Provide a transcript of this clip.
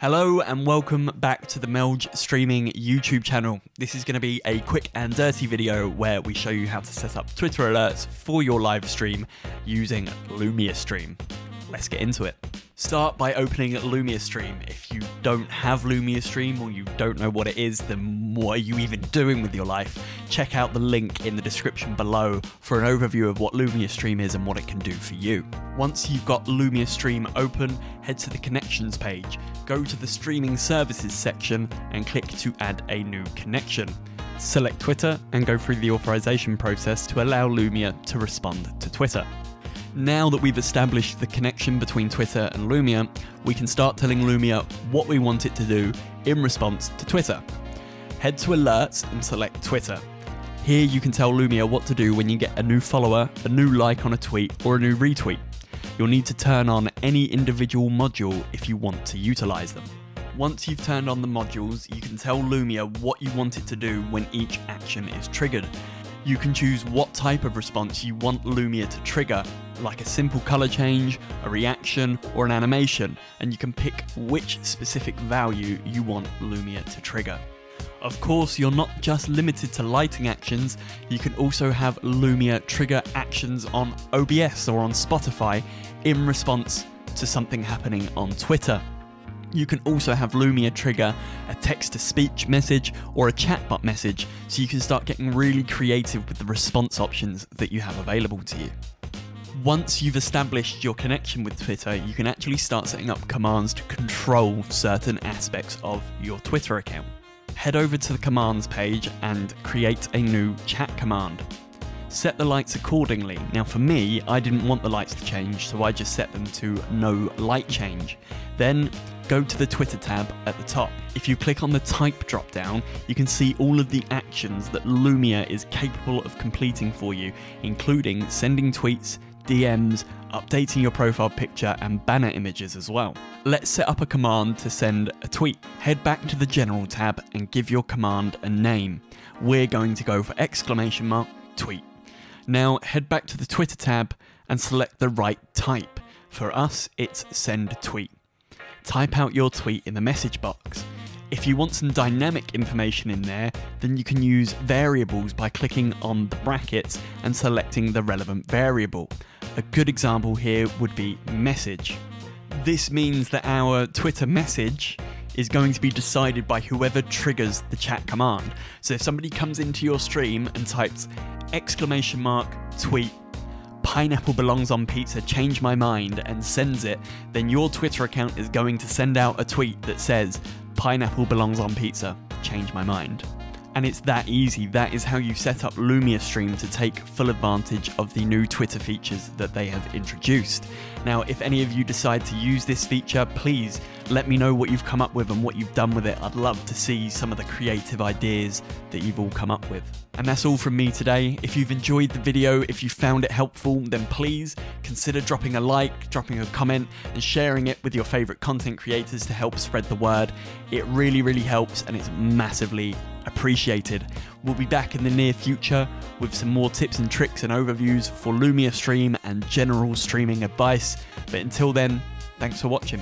Hello and welcome back to the Meldj Streaming YouTube channel. This is going to be a quick and dirty video where we show you how to set up Twitter alerts for your live stream using Lumia Stream. Let's get into it. Start by opening Lumia Stream. If you don't have Lumia Stream or you don't know what it is, then what are you even doing with your life? Check out the link in the description below for an overview of what Lumia Stream is and what it can do for you. Once you've got Lumia Stream open, head to the connections page, go to the streaming services section and click to add a new connection. Select Twitter and go through the authorization process to allow Lumia to respond to Twitter. Now that we've established the connection between Twitter and Lumia, we can start telling Lumia what we want it to do in response to Twitter. Head to Alerts and select Twitter. Here you can tell Lumia what to do when you get a new follower, a new like on a tweet, or a new retweet. You'll need to turn on any individual module if you want to utilize them. Once you've turned on the modules, you can tell Lumia what you want it to do when each action is triggered. You can choose what type of response you want Lumia to trigger, like a simple color change, a reaction, or an animation, and you can pick which specific value you want Lumia to trigger. Of course, you're not just limited to lighting actions, you can also have Lumia trigger actions on OBS or on Spotify in response to something happening on Twitter. You can also have Lumia trigger a text to speech message or a chatbot message, so you can start getting really creative with the response options that you have available to you. Once you've established your connection with Twitter, you can actually start setting up commands to control certain aspects of your Twitter account. Head over to the commands page and create a new chat command. Set the lights accordingly. Now for me, I didn't want the lights to change, so I just set them to no light change. Then go to the Twitter tab at the top. If you click on the type drop down, you can see all of the actions that Lumia is capable of completing for you, including sending tweets, DMs, updating your profile picture, and banner images as well. Let's set up a command to send a tweet. Head back to the General tab and give your command a name. We're going to go for exclamation mark tweet. Now head back to the Twitter tab and select the right type. For us, it's send tweet. Type out your tweet in the message box. If you want some dynamic information in there, then you can use variables by clicking on the brackets and selecting the relevant variable. A good example here would be message. This means that our Twitter message is going to be decided by whoever triggers the chat command. So if somebody comes into your stream and types exclamation mark tweet pineapple belongs on pizza change my mind and sends it then your twitter account is going to send out a tweet that says pineapple belongs on pizza. Change my mind and it's that easy. That is how you set up Lumia Stream to take full advantage of the new Twitter features that they have introduced. Now, if any of you decide to use this feature, please let me know what you've come up with and what you've done with it. I'd love to see some of the creative ideas that you've all come up with. And that's all from me today. If you've enjoyed the video, if you found it helpful, then please consider dropping a like, dropping a comment, and sharing it with your favorite content creators to help spread the word. It really, really helps and it's massively appreciated. We'll be back in the near future with some more tips and tricks and overviews for Lumia Stream and general streaming advice. But until then, thanks for watching.